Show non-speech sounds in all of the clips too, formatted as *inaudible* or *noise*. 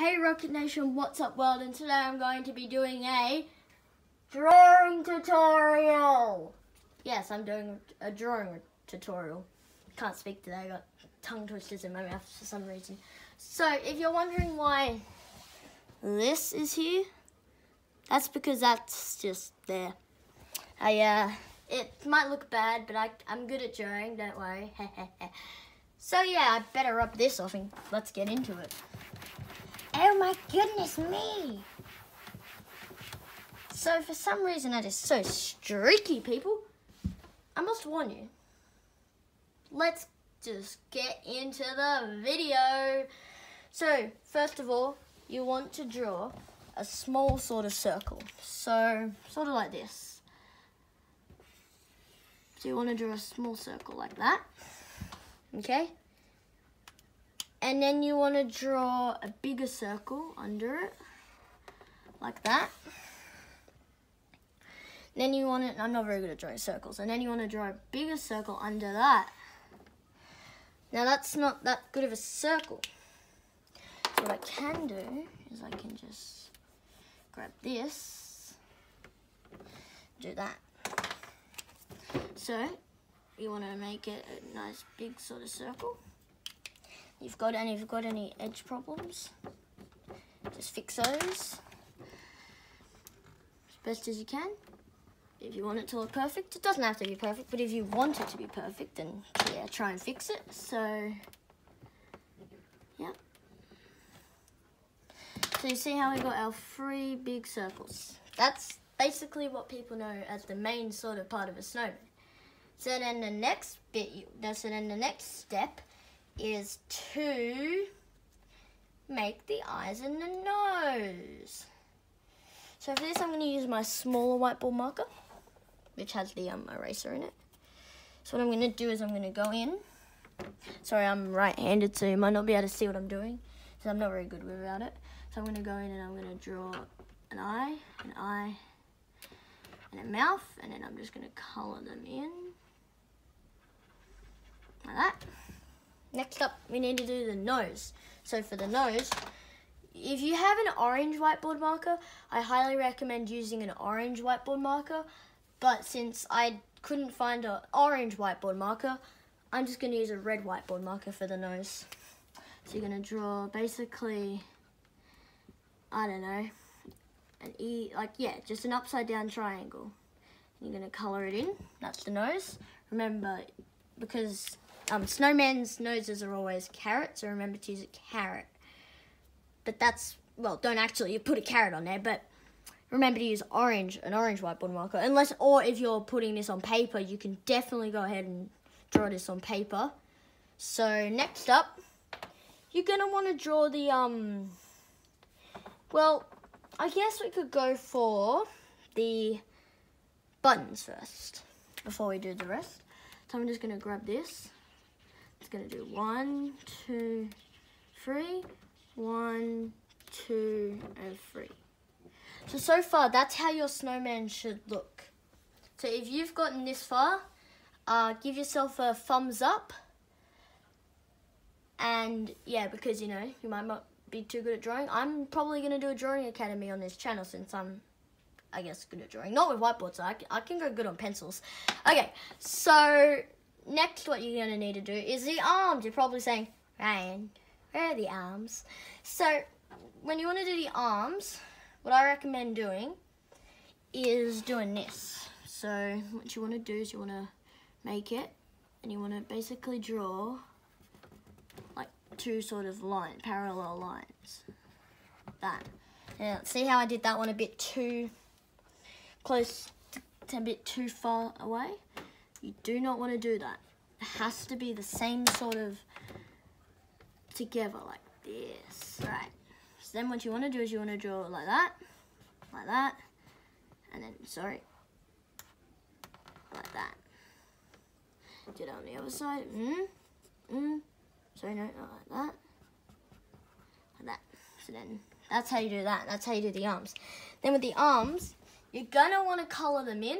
Hey Rocket Nation, what's up world? And today I'm going to be doing a drawing tutorial. Yes, I'm doing a drawing tutorial. Can't speak today, I got tongue twisters in my mouth for some reason. So, if you're wondering why this is here, that's because that's just there. I, uh, it might look bad, but I, I'm good at drawing, don't worry. *laughs* so yeah, I better rub this off and let's get into it. Oh my goodness me! So for some reason that is so streaky, people. I must warn you. Let's just get into the video. So, first of all, you want to draw a small sort of circle. So, sort of like this. So you want to draw a small circle like that. Okay? And then you want to draw a bigger circle under it, like that. Then you want to, I'm not very good at drawing circles, and then you want to draw a bigger circle under that. Now that's not that good of a circle. So what I can do is I can just grab this, do that. So you want to make it a nice big sort of circle you've got and if you've got any edge problems, just fix those as best as you can. If you want it to look perfect, it doesn't have to be perfect, but if you want it to be perfect, then yeah, try and fix it. So, yeah. So you see how we got our three big circles. That's basically what people know as the main sort of part of a snowman. So then the next bit, you, so then the next step is to make the eyes and the nose. So for this I'm going to use my smaller whiteboard marker, which has the um, eraser in it. So what I'm going to do is I'm going to go in. Sorry, I'm right-handed, so you might not be able to see what I'm doing, so I'm not very good without it. So I'm going to go in and I'm going to draw an eye, an eye, and a mouth, and then I'm just going to colour them in, like that. Next up, we need to do the nose. So for the nose, if you have an orange whiteboard marker, I highly recommend using an orange whiteboard marker. But since I couldn't find an orange whiteboard marker, I'm just going to use a red whiteboard marker for the nose. So you're going to draw basically, I don't know, an E, like, yeah, just an upside down triangle. You're going to colour it in. That's the nose. Remember, because um, snowman's noses are always carrots, so remember to use a carrot. But that's, well, don't actually put a carrot on there, but remember to use orange, an orange whiteboard marker. Unless, or if you're putting this on paper, you can definitely go ahead and draw this on paper. So next up, you're gonna want to draw the, um, well, I guess we could go for the buttons first before we do the rest. So I'm just gonna grab this going to do one, two, three, one, two, and three. So, so far, that's how your snowman should look. So if you've gotten this far, uh, give yourself a thumbs up. And yeah, because, you know, you might not be too good at drawing. I'm probably going to do a drawing academy on this channel since I'm, I guess, good at drawing. Not with whiteboards, I, I can go good on pencils. Okay, so next what you're going to need to do is the arms. You're probably saying, Ryan, where are the arms? So when you want to do the arms, what I recommend doing is doing this. So what you want to do is you want to make it and you want to basically draw like two sort of line, parallel lines. That. Now, see how I did that one a bit too close, to, a bit too far away? You do not want to do that. It has to be the same sort of together like this. Right. So then what you want to do is you want to draw like that, like that, and then, sorry, like that. Do it on the other side. Mm, mm. Sorry, no, not like that. Like that. So then, that's how you do that. That's how you do the arms. Then with the arms, you're going to want to colour them in.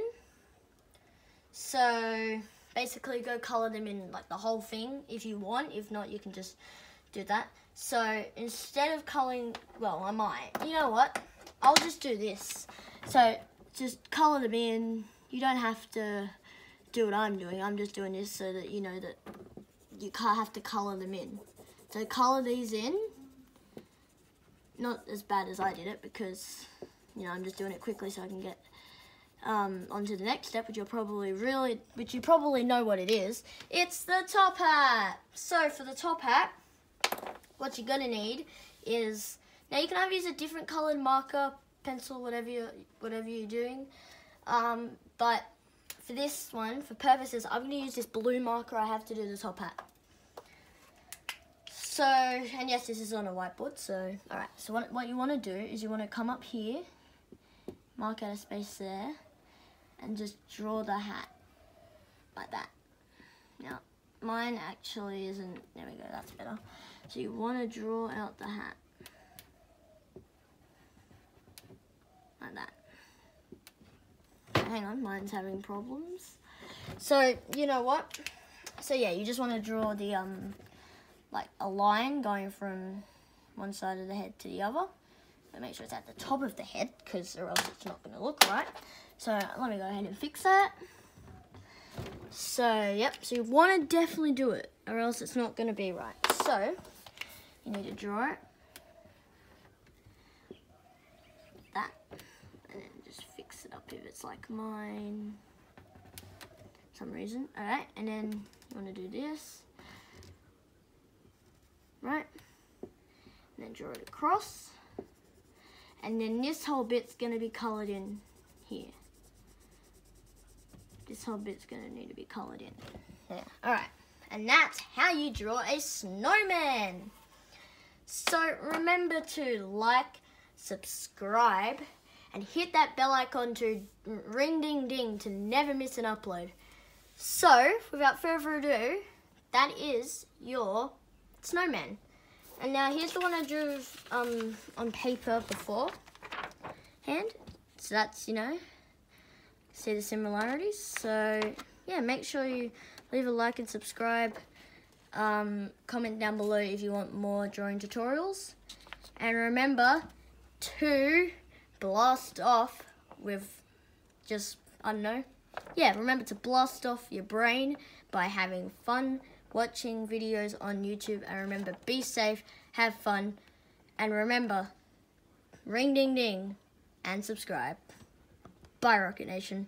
So basically go color them in like the whole thing if you want. If not, you can just do that. So instead of colouring, well, I might. You know what? I'll just do this. So just colour them in. You don't have to do what I'm doing. I'm just doing this so that you know that you can't have to colour them in. So colour these in. Not as bad as I did it because, you know, I'm just doing it quickly so I can get um, onto the next step, which you'll probably really, which you probably know what it is. It's the top hat. So for the top hat, what you're gonna need is now you can either use a different colored marker, pencil, whatever you whatever you're doing. Um, but for this one, for purposes, I'm gonna use this blue marker I have to do the top hat. So, and yes, this is on a whiteboard, so, alright. So what, what you want to do is you want to come up here, mark out a space there, and just draw the hat, like that. Now, mine actually isn't, there we go, that's better. So you want to draw out the hat. Like that. Hang on, mine's having problems. So, you know what? So yeah, you just want to draw the, um, like a line going from one side of the head to the other. But make sure it's at the top of the head, because or else it's not going to look right. So let me go ahead and fix that. So, yep, so you want to definitely do it, or else it's not going to be right. So, you need to draw it. That. And then just fix it up if it's like mine. some reason. Alright, and then you want to do this. Right. And then draw it across. And then this whole bit's going to be coloured in here. This whole bit's to need to be coloured in. Yeah. Alright. And that's how you draw a snowman. So remember to like, subscribe, and hit that bell icon to ring ding ding to never miss an upload. So, without further ado, that is your snowman. And now here's the one I drew um, on paper before hand. So that's, you know, see the similarities. So, yeah, make sure you leave a like and subscribe. Um, comment down below if you want more drawing tutorials. And remember to blast off with just, I don't know. Yeah, remember to blast off your brain by having fun watching videos on YouTube. And remember, be safe, have fun, and remember, ring ding ding, and subscribe. Bye, Rocket Nation.